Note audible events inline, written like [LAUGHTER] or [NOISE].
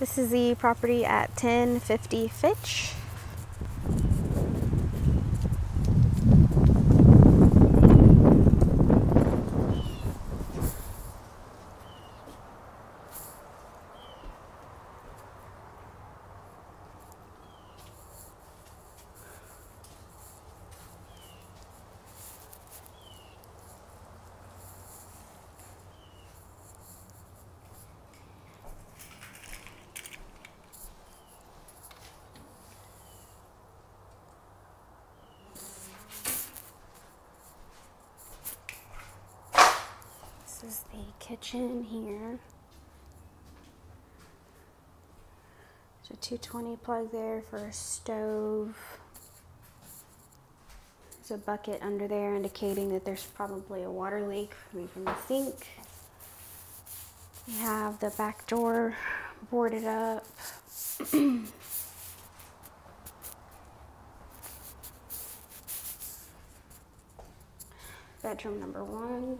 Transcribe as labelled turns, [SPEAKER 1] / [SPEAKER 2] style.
[SPEAKER 1] This is the property at 1050 Fitch. Is the kitchen here. There's a 220 plug there for a stove. There's a bucket under there indicating that there's probably a water leak coming from the sink. We have the back door boarded up. [CLEARS THROAT] Bedroom number one.